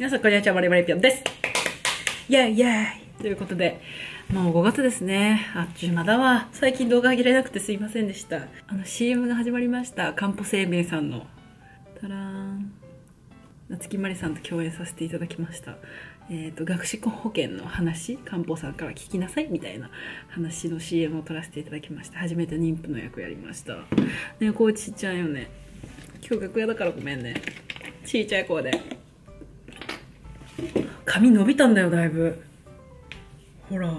皆さんこんにちは、マリマリピョンです。イェイイェイということで、もう5月ですね。あっちゅう間だわ。最近動画上げられなくてすいませんでした。あの CM が始まりました。かんぽ生命さんの。たらーん。夏木マリさんと共演させていただきました。えっ、と、学資保険の話、漢方さんから聞きなさいみたいな話の CM を撮らせていただきました。初めて妊婦の役やりました。ね声ちっちゃいよね。今日楽屋だからごめんね。ちいちゃい声で。髪伸びたんだよ、だいぶ。ほら。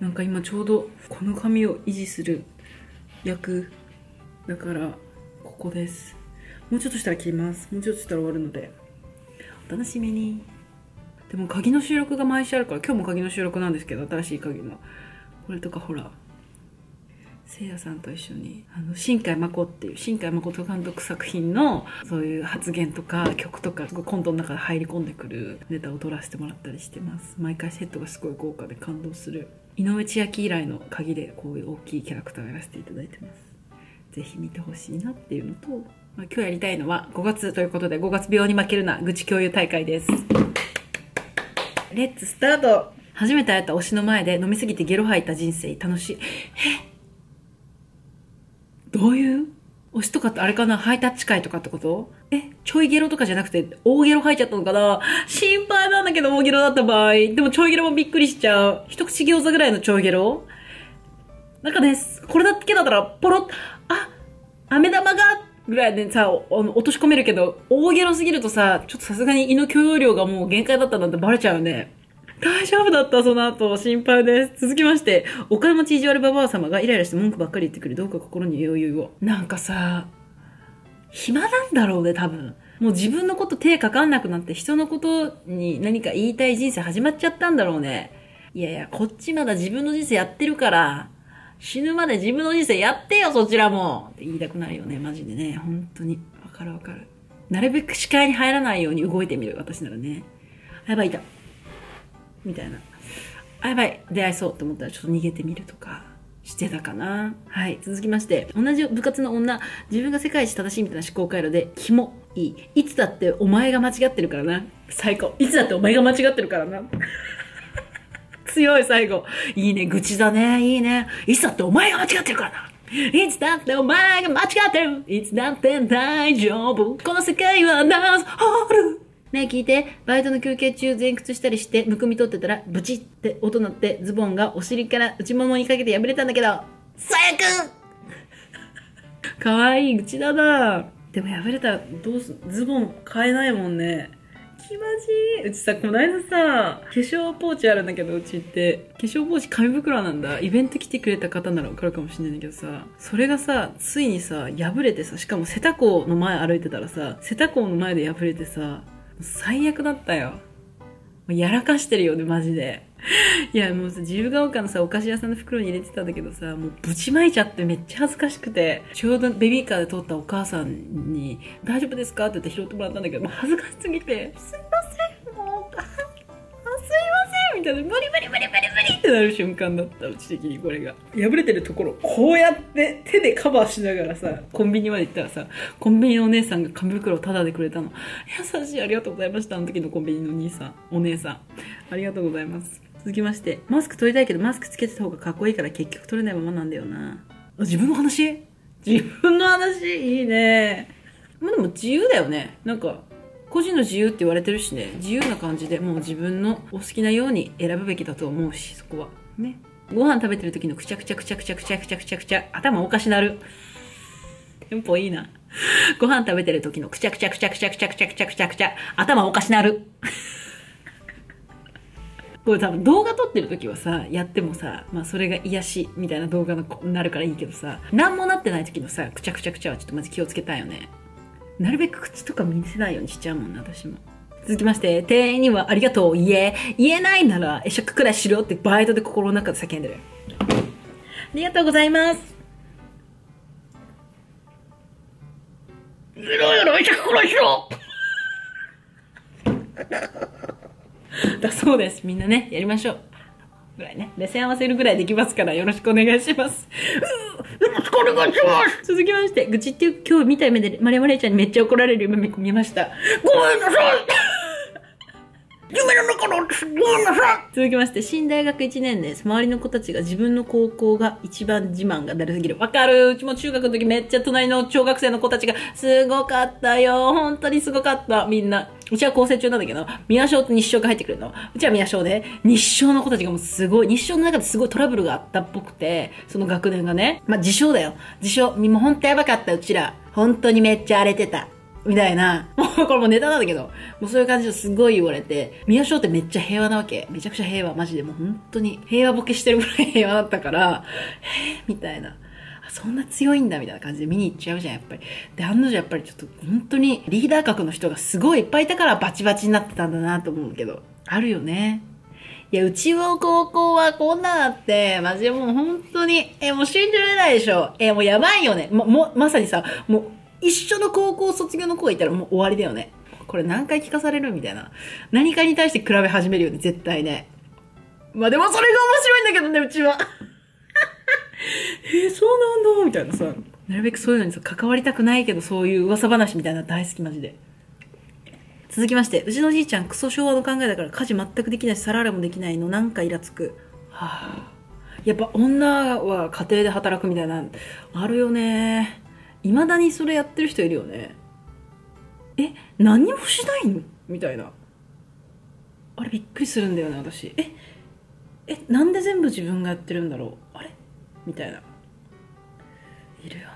なんか今ちょうどこの髪を維持する役だからここですもうちょっとしたら切りますもうちょっとしたら終わるのでお楽しみにでも鍵の収録が毎週あるから今日も鍵の収録なんですけど新しい鍵のこれとかほらせいやさんと一緒にあの新海誠っていう新海誠監督作品のそういう発言とか曲とかすごいコントの中で入り込んでくるネタを撮らせてもらったりしてます。毎回セットがすごい豪華で感動する。井上千秋以来の鍵でこういう大きいキャラクターをやらせていただいてます。ぜひ見てほしいなっていうのと、まあ、今日やりたいのは5月ということで5月病に負けるな愚痴共有大会です。レッツスタート。初めて会えた推しの前で飲みすぎてゲロ吐いた人生楽しい。え？どういう推しとかってあれかな？ハイタッチ会とかってこと？え、ちょいゲロとかじゃなくて大ゲロ吐いちゃったのかな？心配なんだけど大ゲロだった場合。でもちょいゲロもびっくりしちゃう。一口餃子ぐらいのちょいゲロ？なんかね、これだけだったらポロッ、あ、飴玉がぐらいでさ、落とし込めるけど、大ゲロすぎるとさ、ちょっとさすがに胃の許容量がもう限界だったなんてバレちゃうよね。大丈夫だった、その後。心配です。続きまして、お金持ち意地悪ババア様がイライラして文句ばっかり言ってくる。どうか心に余裕を。なんかさ、暇なんだろうね、多分。もう自分のこと手かかんなくなって人のことに何か言いたい人生始まっちゃったんだろうね。いやいや、こっちまだ自分の人生やってるから、死ぬまで自分の人生やってよ、そちらもって言いたくなるよね、マジでね。本当に。わかるわかる。なるべく視界に入らないように動いてみる、私ならね。あ、やばい、いた。みたいな。あ、やばい、出会いそうと思ったらちょっと逃げてみるとか。してたかなはい。続きまして、同じ部活の女、自分が世界一正しいみたいな思考回路で、キモいい。いつだってお前が間違ってるからな。最高。いつだってお前が間違ってるからな。強い最後。いいね、愚痴だね。いいね。いつだってお前が間違ってるからな。いつだってお前が間違ってる。いつだって大丈夫。この世界はダンスホール。ね聞いて、バイトの休憩中前屈したりして、むくみ取ってたら、ブチって音鳴って、ズボンがお尻から内ももにかけて破れたんだけど、最悪 かわいい愚痴だなでも破れたらどうす、ズボン買えないもんね。気まじい。うちさ、この間さ、化粧ポーチあるんだけど、うちって。化粧ポーチ紙袋なんだ。イベント来てくれた方ならわかるかもしれないんだけどさ、それがさ、ついにさ、破れてさ、しかも瀬田港の前歩いてたらさ、瀬田港の前で破れてさ、最悪だったよ。やらかしてるよね、マジで。いや、もうさ、自由が丘のさ、お菓子屋さんの袋に入れてたんだけどさ、もうぶちまいちゃってめっちゃ恥ずかしくて、ちょうどベビーカーで通ったお母さんに、大丈夫ですか？って言って拾ってもらったんだけど、もう恥ずかしすぎて、すいません、みたいな、無理無理無理無理無理ってなる瞬間だった、うち的にこれが。破れてるところ、こうやって手でカバーしながらさ、コンビニまで行ったらさ、コンビニのお姉さんが紙袋をタダでくれたの。優しい、ありがとうございました。あの時のコンビニの兄さん、お姉さん。ありがとうございます。続きまして、マスク取りたいけどマスクつけてた方がかっこいいから結局取れないままなんだよな。自分の話？自分の話？いいね。までも自由だよね。なんか、個人の自由って言われてるしね、自由な感じでもう自分のお好きなように選ぶべきだと思うし、そこは。ね。ご飯食べてる時のくちゃくちゃくちゃくちゃくちゃくちゃくちゃくちゃ、頭おかしなる。テンポいいな。ご飯食べてる時のくちゃくちゃくちゃくちゃくちゃくちゃくちゃくちゃくちゃ、頭おかしなる。これ多分動画撮ってる時はさ、やってもさ、まあそれが癒しみたいな動画になるからいいけどさ、なんもなってない時のさ、くちゃくちゃくちゃはちょっとマジ気をつけたいよね。なるべく口とか見せないようにしちゃうもんな、私も。続きまして、店員にはありがとう言え、言えないなら会釈くらいしろってバイトで心の中で叫んでる。ありがとうございます。しろよろ、会釈くらいしろだそうです。みんなね、やりましょう。ぐらいね。目線合わせるぐらいできますから、よろしくお願いします。うよろしくお願いします続きまして、愚痴っていう今日見た目でマリアマレーちゃんにめっちゃ怒られる夢見ました。ごめんなさい続きまして、新大学1年です。周りの子たちが自分の高校が一番自慢がだるすぎる。わかるうちも中学の時めっちゃ隣の小学生の子たちがすごかったよ。本当にすごかった。みんな。うちは構成中なんだけど、宮小と日照が入ってくるの。うちは宮小で、日照の子たちがもうすごい、日照の中ですごいトラブルがあったっぽくて、その学年がね。まあ、自称だよ。自称。もう本当やばかった、うちら。本当にめっちゃ荒れてた。みたいな。もうこれもネタなんだけど、もうそういう感じですごい言われて、宮小ってめっちゃ平和なわけ。めちゃくちゃ平和。マジでもう本当に平和ボケしてるぐらい平和だったから、へー？みたいな。そんな強いんだみたいな感じで見に行っちゃうじゃん、やっぱり。で、案の定やっぱりちょっと本当にリーダー格の人がすごいいっぱいいたからバチバチになってたんだなと思うけど。あるよね。いや、うちの高校はこんなだって、マジでもう本当に、え、もう信じられないでしょ。え、もうやばいよね。も、も、まさにさ、もう一緒の高校卒業の子がいたらもう終わりだよね。これ何回聞かされるみたいな。何かに対して比べ始めるよね、絶対ね。まあでもそれが面白いんだけどね、うちは。えー、そうなんだ、みたいなさ。なるべくそういうのにさ、関わりたくないけど、そういう噂話みたいな大好き、マジで。続きまして、うちのじいちゃん、クソ昭和の考えだから家事全くできないし、皿洗いもできないの、なんかイラつく。はあ、やっぱ女は家庭で働くみたいな、あるよね。未だにそれやってる人いるよね。え、何もしないの？みたいな。あれびっくりするんだよね、私。え、え、なんで全部自分がやってるんだろう？あれ？みたいな。いるよね。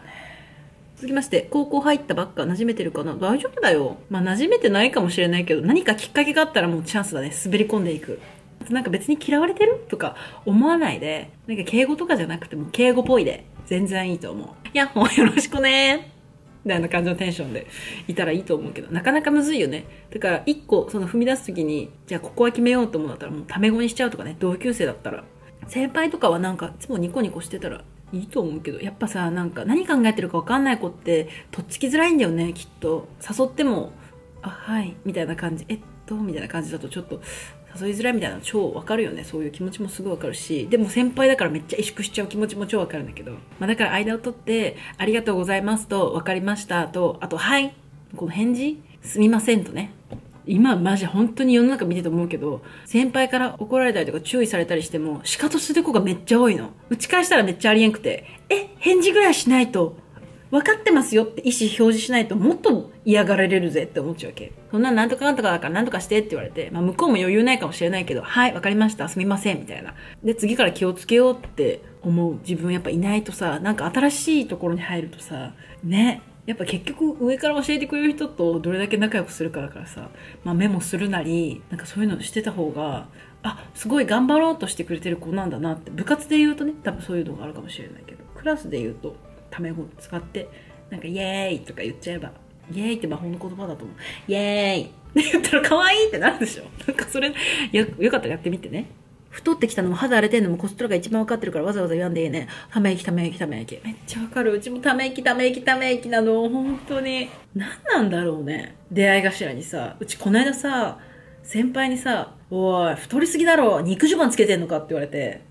続きまして、高校入ったばっか馴染めてるかな？大丈夫だよ。まあ馴染めてないかもしれないけど、何かきっかけがあったらもうチャンスだね。滑り込んでいく。なんか別に嫌われてる？とか思わないで、なんか敬語とかじゃなくても敬語っぽいで、全然いいと思う。いや、もうよろしくねみたいな感じのテンションでいたらいいと思うけど、なかなかむずいよね。だから、一個、その踏み出すときに、じゃあここは決めようと思うんだったら、もうタメ語にしちゃうとかね、同級生だったら。先輩とかはなんか、いつもニコニコしてたらいいと思うけど、やっぱさ、なんか何考えてるかわかんない子って、とっつきづらいんだよね、きっと。誘っても、あ、はい、みたいな感じ、えっと、みたいな感じだとちょっと、誘いづらいみたいなの超わかるよね。そういう気持ちもすごいわかるし。でも先輩だからめっちゃ萎縮しちゃう気持ちも超わかるんだけど、まあ、だから間を取って「ありがとうございます」と「分かりました」とあと「はい」この返事「すみません」とね。今マジ本当に世の中見てて思うけど先輩から怒られたりとか注意されたりしても仕方する子がめっちゃ多いの。打ち返したらめっちゃありえんくて。え？返事ぐらいしないと。分かってますよって意思表示しないともっと嫌がられるぜって思っちゃうわけ。そんななんとかなんとかだからなんとかしてって言われて、まあ向こうも余裕ないかもしれないけど、はい、わかりました、すみません、みたいな。で、次から気をつけようって思う自分やっぱいないとさ、なんか新しいところに入るとさ、ね、やっぱ結局上から教えてくれる人とどれだけ仲良くするからからさ、まあメモするなり、なんかそういうのしてた方が、あ、すごい頑張ろうとしてくれてる子なんだなって、部活で言うとね、多分そういうのがあるかもしれないけど、クラスで言うと、タメ語使って、なんかイエーイとか言っちゃえば、イエーイって魔法の言葉だと思う。イエーイって言ったら可愛いってなるでしょなんかそれ、よ、よかったらやってみてね。太ってきたのも肌荒れてんのもコストラが一番分かってるからわざわざ言わんでいいね。ため息ため息ため息。めっちゃわかる。うちもため息ため息ため息なの。本当に。何なんだろうね。出会い頭にさ、うちこの間さ、先輩にさ、おい、太りすぎだろ肉襦袢つけてんのかって言われて、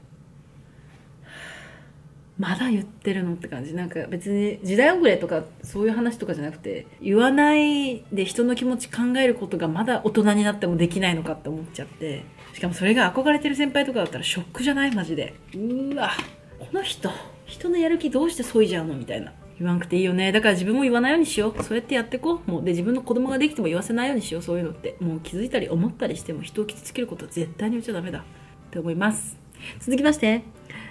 まだ言ってるの？って感じ。なんか別に時代遅れとかそういう話とかじゃなくて、言わないで人の気持ち考えることがまだ大人になってもできないのかって思っちゃって。しかもそれが憧れてる先輩とかだったらショックじゃない？マジで。うわ、この人、人のやる気どうしてそいじゃうの？みたいな。言わんくていいよね。だから自分も言わないようにしよう。そうやってやってこう。もうで自分の子供ができても言わせないようにしよう。そういうのって。もう気づいたり思ったりしても人を傷つけることは絶対に言っちゃダメだ。って思います。続きまして。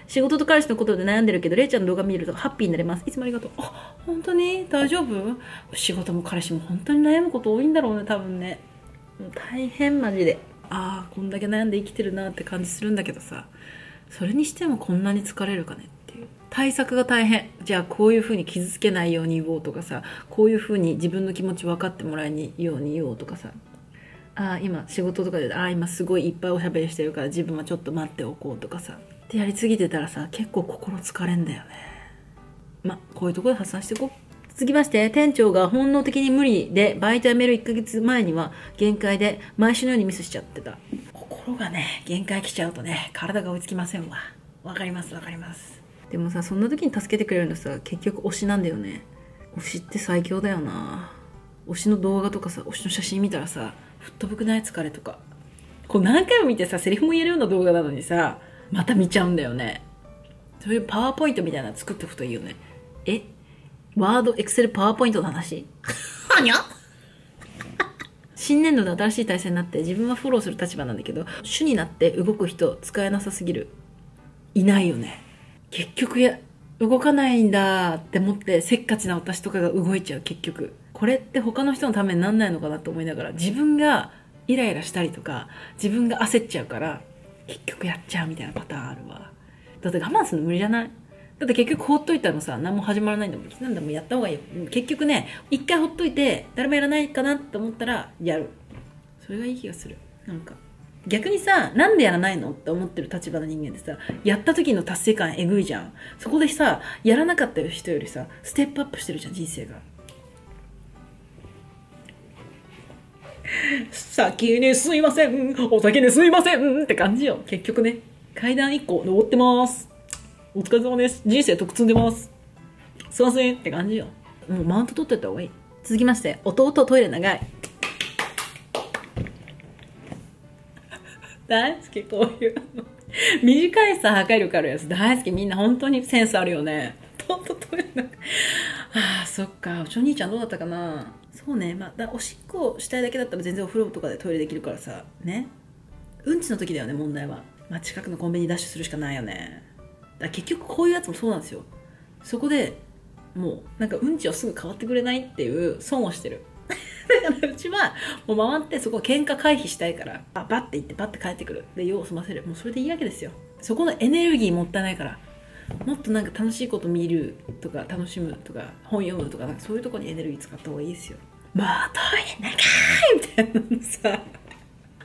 仕事と彼氏のことで悩んでるけど、れいちゃんの動画見るとハッピーになれます。いつもありがとう。あ、本当に？大丈夫？仕事も彼氏も本当に悩むこと多いんだろうね、多分ね。もう大変マジで。ああ、こんだけ悩んで生きてるなって感じするんだけどさ、それにしてもこんなに疲れるかねっていう。対策が大変。じゃあこういう風に傷つけないように言おうとかさ、こういう風に自分の気持ち分かってもらえにように言おうとかさ、ああ、今仕事とかで、ああ、今すごいいっぱいおしゃべりしてるから自分はちょっと待っておこうとかさ、ってやりすぎてたらさ、結構心疲れんだよね。ま、こういうところで発散していこう。続きまして、店長が本能的に無理で、バイト辞める1ヶ月前には限界で、毎週のようにミスしちゃってた。心がね、限界来ちゃうとね、体が追いつきませんわ。わかります、わかります。でもさ、そんな時に助けてくれるのさ、結局推しなんだよね。推しって最強だよな。推しの動画とかさ、推しの写真見たらさ、吹っ飛ぶくない？疲れとか。こう何回も見てさ、セリフも言えるような動画なのにさ、また見ちゃうんだよね。そういうパワーポイントみたいなの作っておくといいよね。え？ワード、エクセル、パワーポイントの話？はにゃ新年度で新しい体制になって自分はフォローする立場なんだけど主になって動く人使えなさすぎる。いないよね。結局や動かないんだって思ってせっかちな私とかが動いちゃう結局。これって他の人のためになんないのかなと思いながら自分がイライラしたりとか自分が焦っちゃうから結局やっちゃうみたいなパターンあるわ。だって我慢するの無理じゃない？だって結局ほっといたらさ何も始まらないんだもん。なんだもやった方がいいよ。結局ね一回ほっといて誰もやらないかなって思ったらやる。それがいい気がする。なんか。逆にさなんでやらないのって思ってる立場の人間でさやった時の達成感えぐいじゃん。そこでさやらなかった人よりさステップアップしてるじゃん人生が。先にすいませんお先にすいませんって感じよ結局ね階段1個登ってますお疲れ様です。人生得積んでます。すいませんって感じよ。もうマウント取ってった方がいい。続きまして、弟トイレ長い。大好き、こういうの。短いさ、破壊力あるやつ大好き。みんな本当にセンスあるよね。弟トイレ長い。ああ、そっか。うちの兄ちゃんどうだったかなそうね。まあ、だおしっこしたいだけだったら全然お風呂とかでトイレできるからさ。ね。うんちの時だよね、問題は。まあ、近くのコンビニダッシュするしかないよね。だ結局こういうやつもそうなんですよそこでもうなんかうんちをすぐ変わってくれないっていう損をしてるだからうちはもう回ってそこ喧嘩回避したいからババッて行ってバッて帰ってくるで用を済ませるもうそれでいいわけですよそこのエネルギーもったいないからもっとなんか楽しいこと見るとか楽しむとか本読むとかなんかそういうとこにエネルギー使った方がいいですよまあトイレ長いみたいなのさ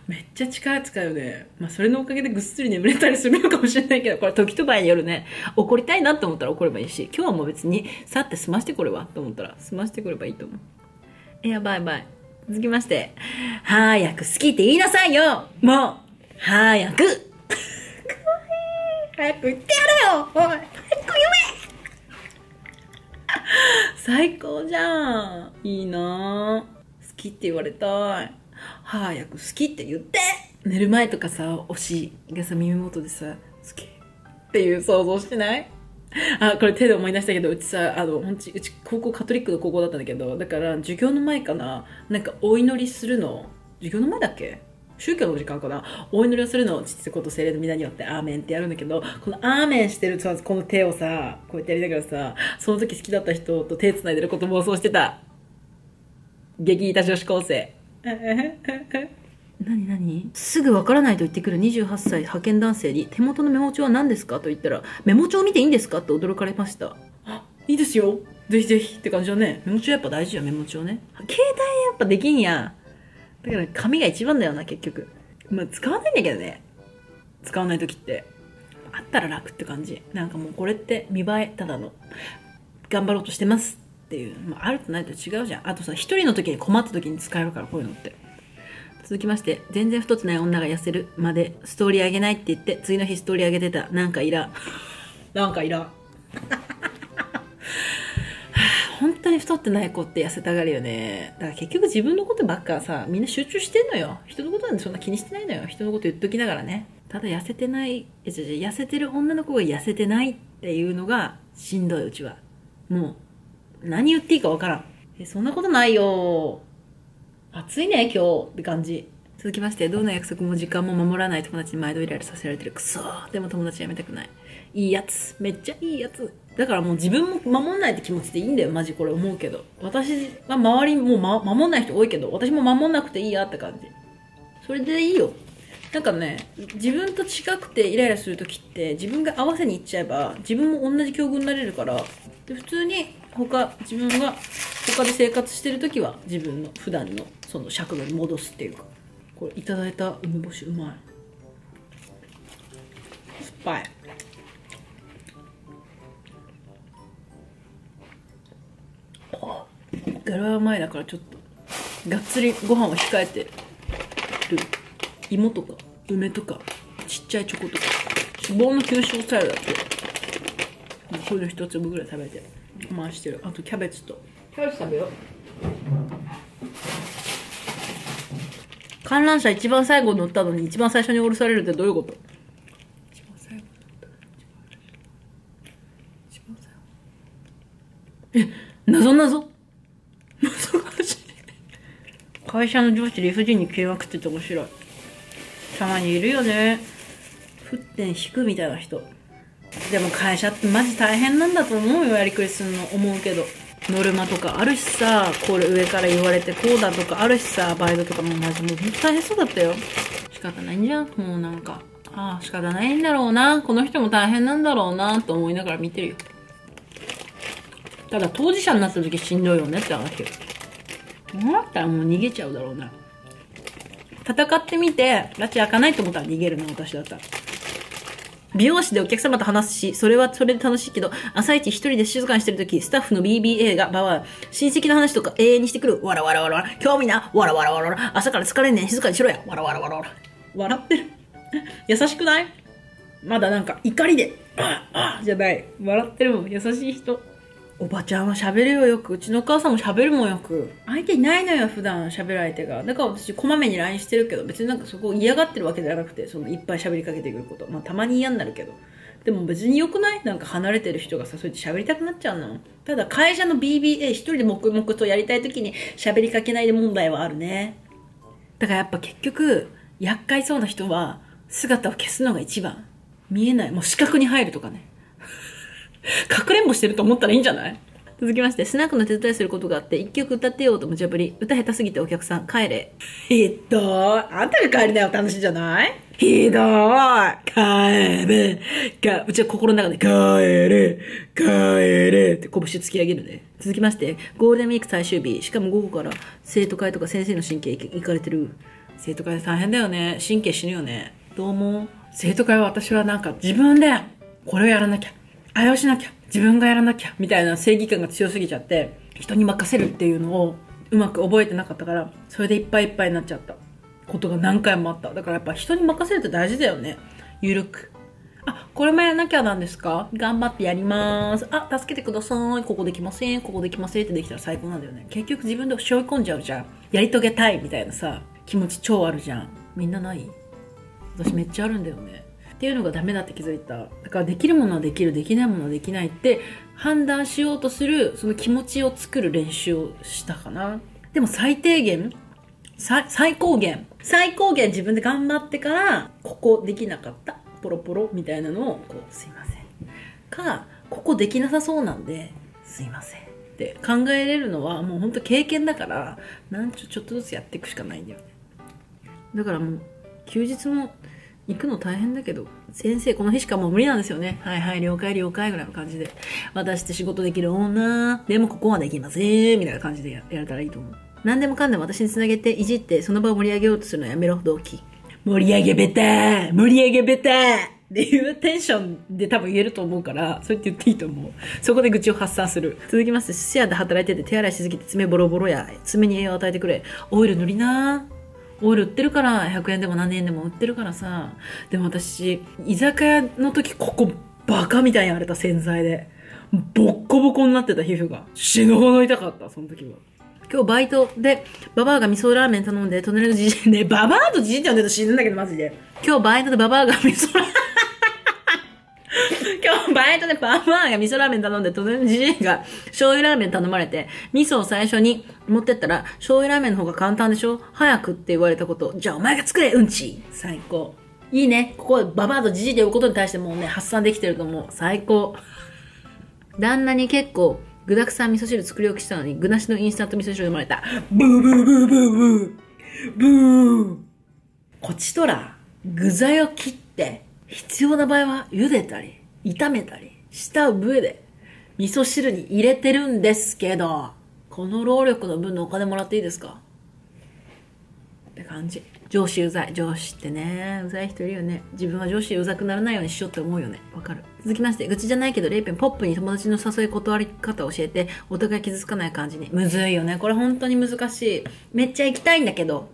めっちゃ力使うよね。まあ、それのおかげでぐっすり眠れたりするのかもしれないけど、これ時と場合によるね。怒りたいなって思ったら怒ればいいし、今日はもう別に、さって済ましてこればと思ったら、済ましてくればいいと思う。いや、バイバイ。続きまして、早く好きって言いなさいよもう早く早く言ってやれよ。おい早く言え最高じゃん。いいな。好きって言われたい。早く好きって言って。寝る前とかさ、推しがさ、耳元でさ、好きっていう想像してない？あ、これ手で思い出したけど、うちさ、あの、ほんち、うち高校カトリックの高校だったんだけど、だから授業の前かな、なんかお祈りするの、授業の前だっけ？宗教の時間かな？お祈りをするのを父こと精霊の皆によってアーメンってやるんだけど、このアーメンしてるさ、この手をさ、こうやってやりながらさ、その時好きだった人と手繋いでること妄想してた。激イタ女子高生。何何？すぐわからないと言ってくる28歳派遣男性に手元のメモ帳は何ですか？と言ったらメモ帳見ていいんですか？と驚かれました。あいいですよ。ぜひぜひって感じだね。メモ帳やっぱ大事よメモ帳ね。携帯やっぱできんやだから紙が一番だよな結局。まあ使わないんだけどね。使わない時って。あったら楽って感じ。なんかもうこれって見栄えただの。頑張ろうとしてますっていう、まあ、あるとないと違うじゃん。あとさ一人の時に困った時に使えるからこういうのって。続きまして全然太ってない女が痩せるまでストーリーあげないって言って次の日ストーリーあげてた。なんかいらん。なんかいらん。に太ってない子って痩せたがるよね。だから結局自分のことばっかさみんな集中してんのよ。人のことなんてそんな気にしてないのよ。人のこと言っときながらね。ただ痩せてないえじゃ痩せてる女の子が痩せてないっていうのがしんどいうちは。もう何言っていいかわからん。えそんなことないよ。暑いね今日って感じ。続きましてどんな約束も時間も守らない友達に毎度イライラさせられてる。くそでも友達辞めたくない。いいやつ。めっちゃいいやつ。だからもう自分も守んないって気持ちでいいんだよマジこれ。思うけど。私は周りも、ま、守んない人多いけど私も守んなくていいやって感じ。それでいいよ。なんかね自分と近くてイライラする時って自分が合わせに行っちゃえば自分も同じ境遇になれるからで普通に他自分が他で生活してる時は自分の普段のその尺度に戻すっていうか。これいただいた梅干しうまい。酸っぱい。ガラは前だからちょっとがっつりご飯を控えてる。芋とか梅とかちっちゃいチョコとか。脂肪の吸収作用だって。こういうの一粒ぐらい食べて回してる。あとキャベツと。キャベツ食べよう。観覧車一番最後乗ったのに一番最初に降ろされるってどういうこと？一番最後一番最後え謎謎？謎がし会社の上司理不尽に消えまくってて面白いたまにいるよね。沸点引くみたいな人。でも会社ってマジ大変なんだと思うよやりくりするの。思うけど。ノルマとかあるしさこれ上から言われてこうだとかあるしさバイトとかもマジもうほんと大変そうだったよ。仕方ないんじゃん。もうなんか。ああ仕方ないんだろうな。この人も大変なんだろうなと思いながら見てるよ。ただ当事者になった時しんどいよねって話よ。だったらもう逃げちゃうだろうな。戦ってみて拉致開かないと思ったら逃げるな私だったら。美容師でお客様と話すし、それはそれで楽しいけど、朝一一人で静かにしてるとき、スタッフの BBA が、ばわ、親戚の話とか永遠にしてくる。わらわらわらわら。興味な。わらわらわらわら。朝から疲れんねん。静かにしろや。わらわらわらわら。笑ってる。優しくない？まだなんか怒りで、ああじゃない。笑ってるもん。優しい人。おばちゃんは喋るよよく。うちのお母さんも喋るもんよく。相手いないのよ、普段喋る相手が。だから私、こまめに LINE してるけど、別になんかそこ嫌がってるわけじゃなくて、そのいっぱい喋りかけてくること。まあ、たまに嫌になるけど。でも別に良くない？なんか離れてる人がさ、そうやって喋りたくなっちゃうの。ただ会社の BBA 一人で黙々とやりたい時に喋りかけないで問題はあるね。だからやっぱ結局、厄介そうな人は姿を消すのが一番。見えない。もう視覚に入るとかね。かくれんぼしてると思ったらいいんじゃない？続きまして、スナックの手伝いすることがあって、一曲歌ってよと無茶ぶり。歌下手すぎてお客さん、帰れ。ひどい。あんたが帰りなよ楽しいじゃない？ひどい。帰れ。か、うちは心の中で、帰れ。帰れ。って拳突き上げるね。続きまして、ゴールデンウィーク最終日。しかも午後から生徒会とか先生の神経行かれてる。生徒会大変だよね。神経死ぬよね。どう思う？生徒会は私はなんか自分で、これをやらなきゃ。あれをしなきゃ。自分がやらなきゃ。みたいな正義感が強すぎちゃって、人に任せるっていうのをうまく覚えてなかったから、それでいっぱいいっぱいになっちゃったことが何回もあった。だからやっぱ人に任せるって大事だよね。ゆるく。あ、これもやらなきゃなんですか？頑張ってやります。あ、助けてください。ここできません。ここできませんってできたら最高なんだよね。結局自分で背負い込んじゃうじゃん。やり遂げたいみたいなさ、気持ち超あるじゃん。みんなない？私めっちゃあるんだよね。っていうのがダメだって気づいた。だからできるものはできる、できないものはできないって判断しようとする、その気持ちを作る練習をしたかな。でも最低限、最最高限、最高限自分で頑張ってから、ここできなかった、ポロポロみたいなのを、こう、すいません。か、ここできなさそうなんで、すいません。って考えれるのはもうほんと経験だから、なんちょ、ちょっとずつやっていくしかないんだよね。だからもう、休日も行くの大変だけど、先生この日しかもう無理なんですよね。はいはい、了解了解ぐらいの感じで。私って仕事できる女、でもここはできません、みたいな感じでややれたらいいと思う。何でもかんでも私につなげていじってその場を盛り上げようとするのはやめろ、同期。盛り上げベター盛り上げベターっていうテンションで多分言えると思うから、そうやって言っていいと思う。そこで愚痴を発散する。続きまして、寿司屋で働いてて手洗いしすぎて爪ボロボロや、爪に栄養を与えてくれ。オイル塗りなーオイル売ってるから、100円でも何円でも売ってるからさ。でも私、居酒屋の時ここバカみたいに荒れた洗剤で。ボッコボコになってた皮膚が。死ぬほど痛かった、その時は。今日バイトで、ババアが味噌ラーメン頼んで、隣のじじい、ね、ババアとじじいって呼んでると死ぬんだけど、マジで。今日バイトでババアが味噌ラーメン、今日バイトでババアが味噌ラーメン頼んで、隣のじじいが醤油ラーメン頼まれて、味噌を最初に持ってったら、醤油ラーメンの方が簡単でしょ？早くって言われたこと。じゃあお前が作れ、うんち最高。いいね。ここ、ババアとじじいで呼ぶことに対してもうね、発散できてると思う。最高。旦那に結構、具沢山味噌汁作り置きしたのに、具なしのインスタント味噌汁生まれた。ブーブーブーブーブー。ブー。こちとら、具材を切って、必要な場合は茹でたり、炒めたりした上で、味噌汁に入れてるんですけど、この労力の分のお金もらっていいですか？って感じ。上司うざい。上司ってね、うざい人いるよね。自分は上司うざくならないようにしようって思うよね。わかる。続きまして、愚痴じゃないけど、レイペンポップに友達の誘い断り方を教えて、お互い傷つかない感じに。むずいよね。これ本当に難しい。めっちゃ行きたいんだけど、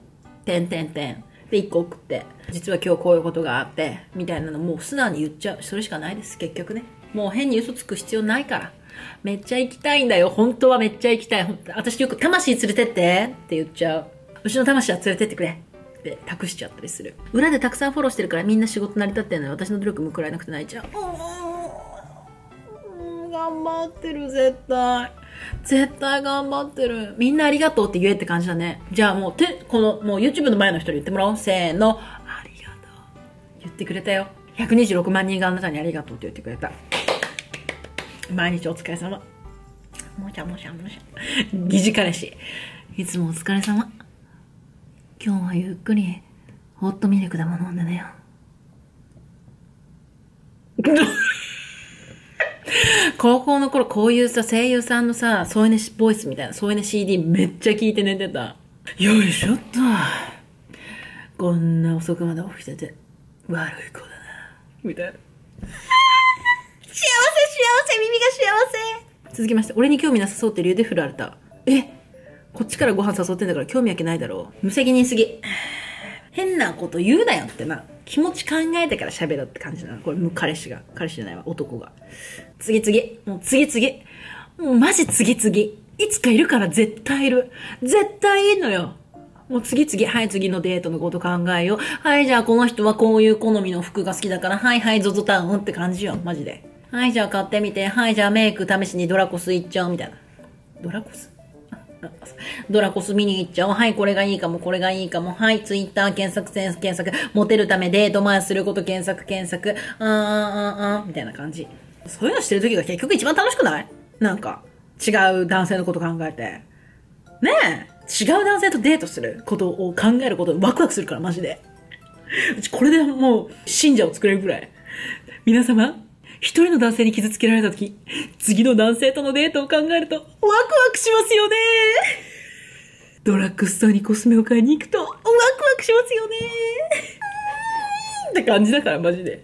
てんてんてん。で、一個送って、実は今日こういうことがあって、みたいなのもう素直に言っちゃう。それしかないです、結局ね。もう変に嘘つく必要ないから。めっちゃ行きたいんだよ。本当はめっちゃ行きたい。私よく魂連れてってって言っちゃう。うちの魂は連れてってくれ。って託しちゃったりする裏でたくさんフォローしてるからみんな仕事成り立ってるのに私の努力報われなくて泣いちゃううん頑張ってる絶対絶対頑張ってる。みんなありがとうって言えって感じだね。じゃあもうてこのもう YouTube の前の人に言ってもらおう。せーの。ありがとう。言ってくれたよ。126万人があなたにありがとうって言ってくれた。毎日お疲れ様。もしゃもしゃもしゃ。疑似彼氏。いつもお疲れ様。今日はゆっくりホットミルクでも飲んでねよ。高校の頃こういうさ声優さんのさ添い寝ボイスみたいな添い寝 CD めっちゃ聞いて寝てた。よいしょっと。こんな遅くまで起きてて悪い子だな。みたいな。幸せ幸せ耳が幸せ。続きまして俺に興味なさそうって理由で振られた。えこっちからご飯誘ってんだから興味わけないだろう。無責任すぎ。変なこと言うなよってな。気持ち考えてから喋ろうって感じだなこれ彼氏が。彼氏じゃないわ。男が次々もう次々もうマジ次々いつかいるから絶対いる絶対いいのよもう次々、はい、次のデートのこと考えよう。はい、じゃあこの人はこういう好みの服が好きだから、はいはい、ゾゾタウンって感じよ、マジで。はい、じゃあ買ってみて。はい、じゃあメイク試しにドラコス行っちゃうみたいな。ドラコス？ドラコス見に行っちゃおう。はい、これがいいかも、これがいいかも。はい、ツイッター検索、検索、モテるためデート前すること検索、検索、あーあーあーみたいな感じ。そういうのしてる時が結局一番楽しくない？なんか、違う男性のこと考えて。ねえ違う男性とデートすることを考えることでワクワクするから、マジで。うちこれでもう、信者を作れるぐらい。皆様、一人の男性に傷つけられた時、次の男性とのデートを考えると、ワクワクしますよねドラッグストアにコスメを買いに行くと、ワクワクしますよねって感じだから、マジで。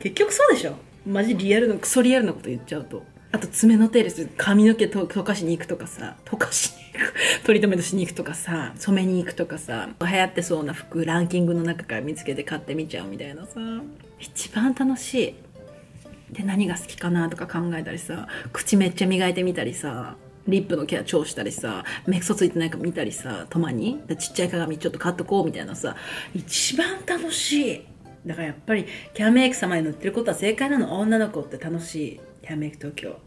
結局そうでしょマジリアルの、クソリアルなこと言っちゃうと。あと爪の手入れする髪の毛と溶かしに行くとかさ、溶かしに行く、トリートメントしに行くとかさ、染めに行くとかさ、流行ってそうな服ランキングの中から見つけて買ってみちゃうみたいなさ、一番楽しい。で、何が好きかなとか考えたりさ、口めっちゃ磨いてみたりさ、リップのケア超したりさ、目くそついてないか見たりさ、たまに、ちっちゃい鏡ちょっと買っとこうみたいなさ、一番楽しい。だからやっぱり、キャンメイク様に塗ってることは正解なの。女の子って楽しい。キャンメイク東京。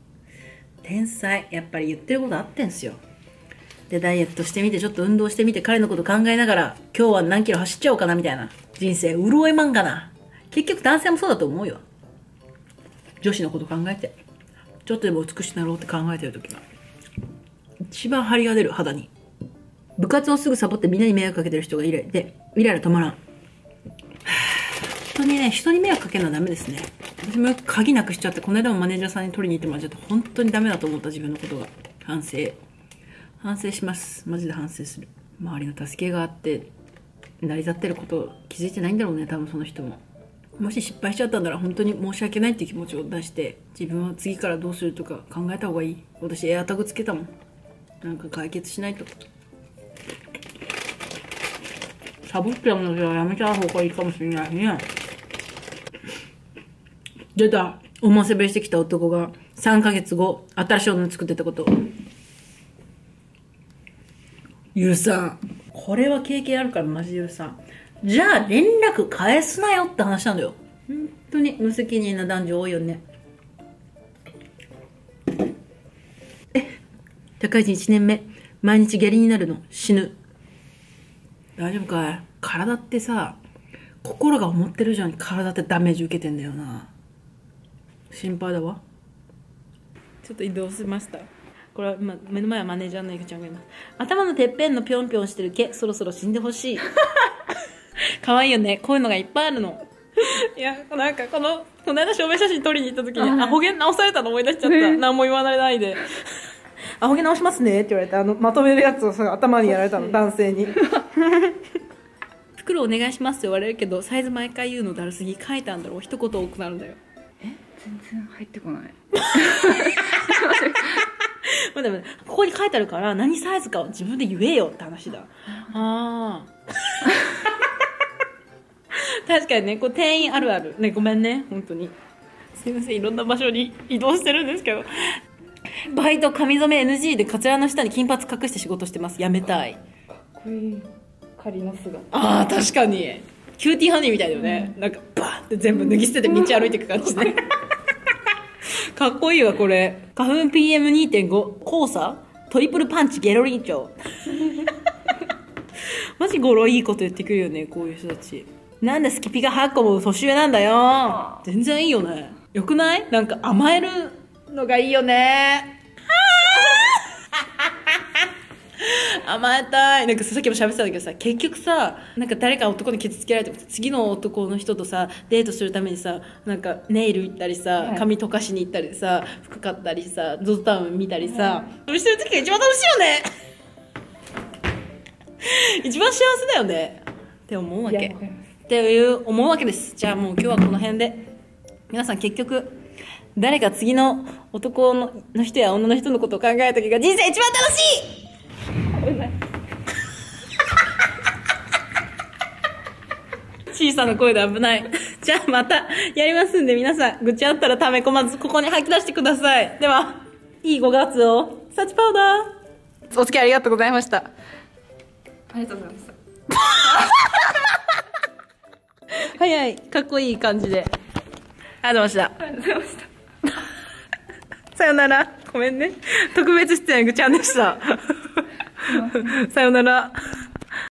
天才。やっぱり言ってることあってんすよ。で、ダイエットしてみて、ちょっと運動してみて、彼のこと考えながら、今日は何キロ走っちゃおうかなみたいな。人生、潤いまんかな。結局男性もそうだと思うよ。女子のこと考えて。ちょっとでも美しくなろうって考えてる時が。一番張りが出る、肌に。部活をすぐサボってみんなに迷惑かけてる人がいる。で、イライラ止まらん。本当にね、人に迷惑かけるのはダメですね。私も鍵なくしちゃって、この間もマネージャーさんに取りに行ってもらっちゃって、本当にダメだと思った自分のことが。反省。反省します。マジで反省する。周りの助けがあって、成り立ってること気づいてないんだろうね、多分その人も。もし失敗しちゃったんなら本当に申し訳ないって気持ちを出して、自分は次からどうするとか考えた方がいい。私エアタグつけたもん。なんか解決しないと。サボってるものじゃやめちゃう方がいいかもしれないね。出た。思わせぶりしてきた男が3ヶ月後、新しい女作ってたこと。ゆうさん。これは経験あるからマジでゆうさん。じゃあ連絡返すなよって話なんだよ。本当に無責任な男女多いよね。え、高市1年目。毎日下痢になるの。死ぬ。大丈夫かい？体ってさ、心が思ってる以上に体ってダメージ受けてんだよな。心配だわ。ちょっと移動しました。これは、ま、目の前はマネージャーのいくちゃんがいます。頭のてっぺんのぴょんぴょんしてる毛、そろそろ死んでほしい。可愛いよね。こういうのがいっぱいあるの。いや、なんかこの、この間証明写真撮りに行った時に、はいアホ毛直されたの思い出しちゃった。何も言わないで。アホ毛直しますねって言われて、あの、まとめるやつをさ、頭にやられたの、男性に。袋お願いしますって言われるけど、サイズ毎回言うのだるすぎ。書いたんだろう。一言多くなるんだよ。全然入ってこない まあでも、ここに書いてあるから、何サイズかを自分で言えよって話だ。ああ。確かにね、こう店員あるある。ね、ごめんね、本当に。すいません、いろんな場所に移動してるんですけど。バイト髪染め NG でカツラの下に金髪隠して仕事してます。やめたい。かっこいい仮の姿ああ確かにキューティーハニーみたいだよね、なんかバーって全部脱ぎ捨てて道歩いていく感じねかっこいいわこれ。花粉 PM2.5 黄砂？トリプルパンチゲロリンチョ。マジ語呂いいこと言ってくるよねこういう人たち。なんでスキピが8個も年上なんだよ。全然いいよね。よくない？なんか甘えるのがいいよね 甘えたい。なんかさっきも喋ってたんだけどさ結局さなんか誰か男に傷つけられても次の男の人とさデートするためにさなんかネイル行ったりさはい。髪溶かしに行ったりさ服買ったりさ ZOZO タウン見たりさそれしてる時が一番楽しいよね。一番幸せだよね。って思うわけ。っていう思うわけです。じゃあもう今日はこの辺で。皆さん結局誰か次の男のの人や女の人のことを考えた時が人生一番楽しい危ない小さな声で危ない。じゃあまたやりますんで皆さん愚痴あったら溜め込まずここに吐き出してください。では、いい5月を。サチパウダー。お付き合いありがとうございました。ありがとうございました 早い、かっこいい感じで。ありがとうございました。ありがとうございました さよなら。ごめんね。特別出演ぐちゃんでした。さよなら。